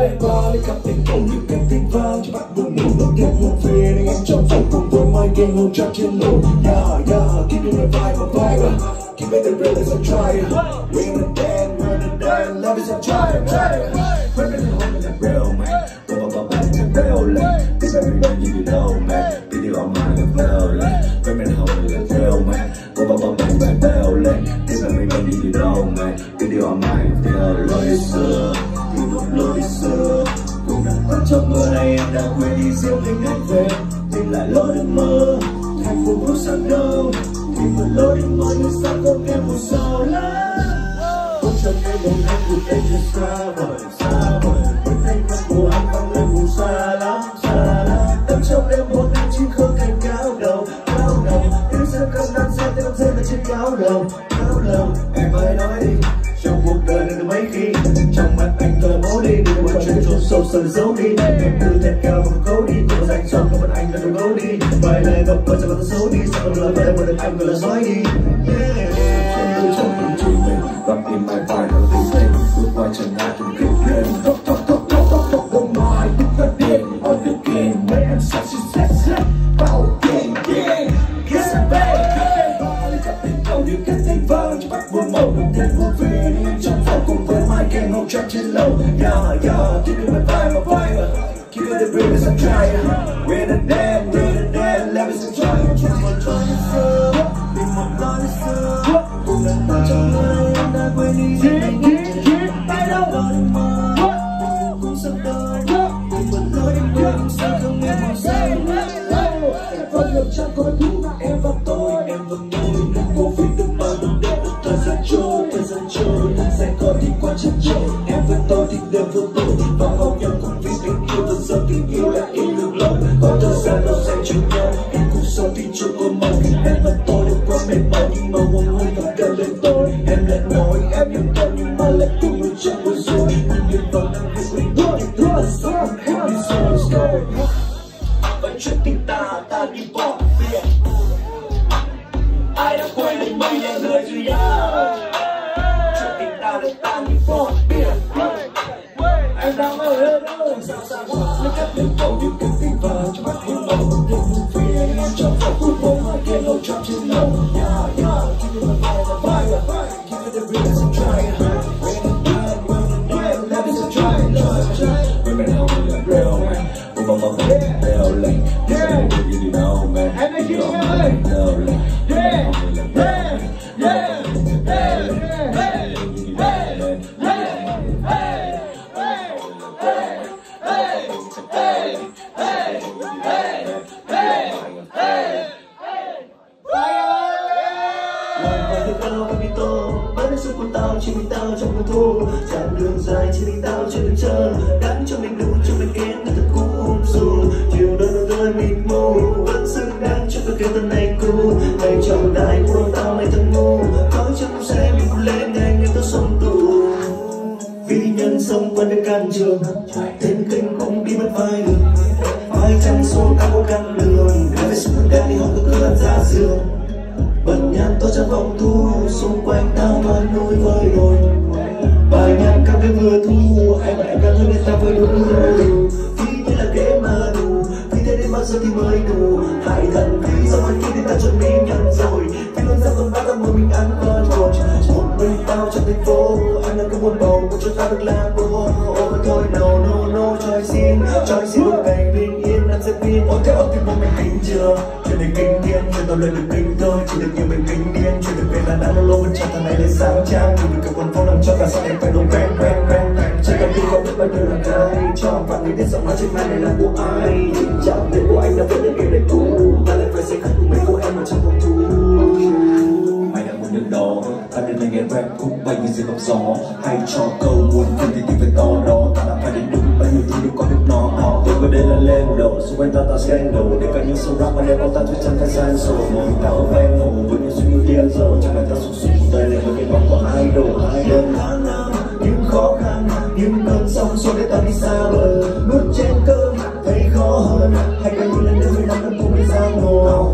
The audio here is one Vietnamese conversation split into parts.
đèn ba lấy cặp tình cầu những cánh tiếng vang cho bạn buồn ngủ bước tiếp một về nên em trong phòng cùng game ngồi trap trên yeah yeah it vibe vibe it the real as I try. We're the dance we're the dance love is a try trong mưa này em đã quên đi riêng mình anh về. Tìm lại lối ước mơ, thành phố bước sang đâu. Thì một lối đến mơ như sao không em một sao? Lắm không cho em một em phúc em chưa xa vời xa vời. Với thanh mắt của anh vang lên mù xa lắm xa lắm tâm trong em một anh em từ thật cao không cố đi tôi dành cho không một anh là đồ cố đi vài lời gặp qua chẳng con xấu đi sao lời lời một được anh gọi là nói đi trong trong tâm trí mình và tìm mai bài ở tình tình bước qua chân ngại cùng kịp lên Tóc tóc tóc tóc top top không mai bước ra điện on the game man xin xét xét Bao game game kiss and baby lấy cặp tình cầu như kết thành vang Chỉ bắt buồn màu được thêm vô vi trong phòng cùng với mai game ngồi trap trên lầu yeah yeah keep it my vibe mà vibe keep the rhythm as I we're the damn we're the love is a try keep on trying to serve vì một lối xưa cùng lần ta trong người em đã quên đi riêng mình tay đâu đó đừng mơ cũng sắp tới vì một lối đi mơ nhưng sao không nghe một giây vẫn ngập trong cõi thú em và tôi em và tôi cô vì đừng mơ đừng để được thời gian trôi thời gian trôi sẽ có đi qua chân trời em và tôi thì đều vô tội và gian đâu nhau em cuộc sống thì chưa có mong em và tôi đều quá mệt mỏi nhưng mà hoàng hôn vẫn gần lên tôi. Em lại nói em yêu tôi nhưng mà lại cùng người chẳng bối rối nhưng nhìn vào đang viết mình thôi. Thì là sao em đi rồi rồi vẫn chuyện tình ta ta đi bỏ việc ai đã quên đến mấy là người duy nhất? Chuyện tình ta đã ta đi bỏ việc em đang ở hết ơi sao sao lấy các đường cầu như cái Lòng phải cao vì tô Vẫn đến của tao, chỉ vì tao trong mùa thu. Chặng đường dài chỉ vì tao chưa được chờ. Đắng cho mình đủ, cho mình kén thật cũ dù Chiều đơn đôi đôi mịt mù, Vẫn xứng đáng cho tôi kêu tên này cũ. Ngày trong đại của tao mày thật ngu. Có chân cũng sẽ bị lên ngày như tao sống tù. Vì nhân sống quen đến can trường. Trong vòng thu xung quanh tao hoa nuôi vơi đồi bài nhạc các cái vừa thu anh lại em càng nên ta với đúng rồi vì thế là kế mà đủ vì thế đến bao giờ thì mới đủ. Hãy thần vì do anh khi thì ta chuẩn bị nhận rồi. Vì luôn ra còn ba ta mời mình ăn ngon rồi. Một mình tao trong thành phố, anh đang cái buồn bầu muốn cho tao được làm bố hôn ô thôi, no no no cho anh xin cho anh xin một ngày bình yên anh sẽ tin ôi, thế thì một mình kinh chưa chuyện này kinh thiên tao lời được kinh thôi, chỉ được như mình kinh điên chuyện được về là đã lâu lâu thằng này lên sáng trang. Chỉ được cả quần phố làm cho cả sao em phải đồ quen quen quen. Chỉ cần khi không biết bao nhiêu là cái cho bạn người biết giọng nói trên mai này là của ai. Chẳng tên của anh đã vẫn những yêu để cũ. Ta lại phải xây khắc của mình của em ở trong phòng thu. Mày đã muốn được đó, ta đến là nghe rap cũng bay như dưới góc gió. Hay cho câu muốn tìm thì tìm về to đó đúng bao thứ đều có được nó tôi có đây là lên đầu. Xung quanh ta ta scandal để cả những sâu rap mà đeo con ta chắc chân phải san sổ mình ta ở ven hồ với những suy nghĩ điên rồ, chẳng là ta sụp sụp tay lên với cái bóng của idol idol tháng năm, những khó khăn, những cơn sóng xô để ta đi xa bờ. Nuốt trên cơm thấy khó hơn. Hay cả những lần đến với năm năm cùng đi giang hồ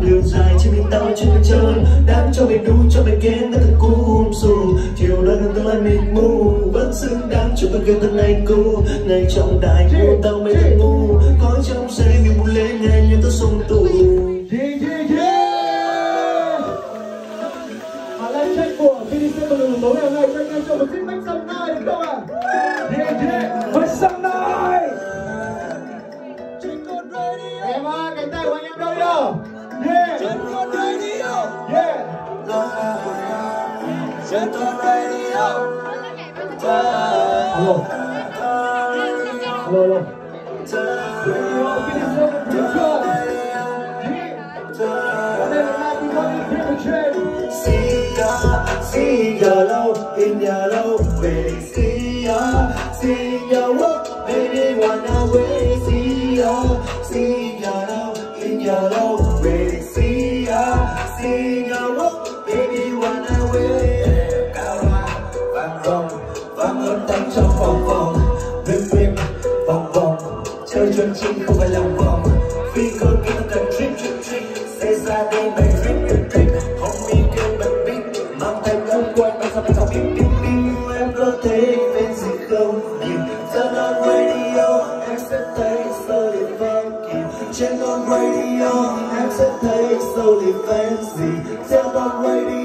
chặng đường dài trên mình tao trên đường chơi đám cho mình đu cho mình kén đã thật cũ hôm xù. Chiều đó gần tương lai mịt mù, vẫn xứng đáng cho mình kêu thân này cô ngày trong đại ngô tao mới thật ngu có trong xe mình muốn lên ngay như tao sông tù. Mighty Money Premature. See ya, see ya low, in ya low, baby. See ya, see ya walk, baby wanna way. See ya, see ya low, in ya low, baby. See ya, see ya vang cho trong vòng vòng, rim rim, vòng vòng, chơi chân chính không phải lòng vòng. Vì con kia tao cần trip trip trip, xe ra đây mày rip rip rip, homie kêu mình biết, mang tay âm quay mày sao mày không biết biết biết em có thấy bên gì không nhìn Turn on radio em sẽ thấy slowly funky trên on radio em sẽ thấy sâu slowly fancy trên on radio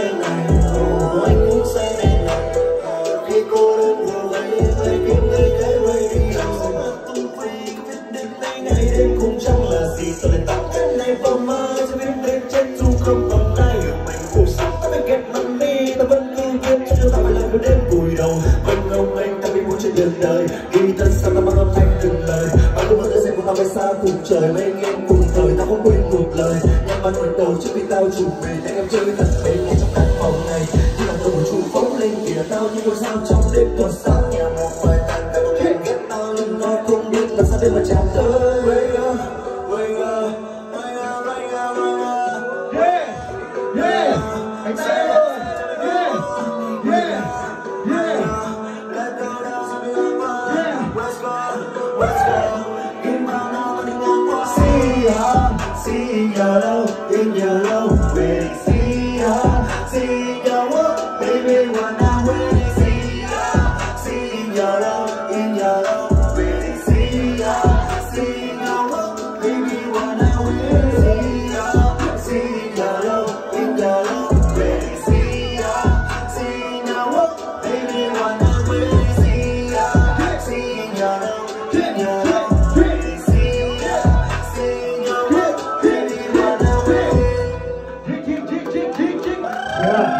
bên này ồ anh muốn say bên này khi cô đơn vừa vây vây kiếm lấy cái hơi đi đâu tung phi có biết đến đây ngày đêm cũng chẳng là gì sao lại tặng cái này vào mơ cho biết đến chết dù không còn ai hiểu mình cuộc sống ta phải get mi ta vẫn cứ kiếm cho ta phải làm một đêm vùi đầu vẫn không anh ta bị muốn trên đường đời đi tân sao ta mang âm thanh từng lời bạn cũng vẫn sẽ cùng ta bay xa cùng trời mấy anh cùng in yellow, in yellow. 야.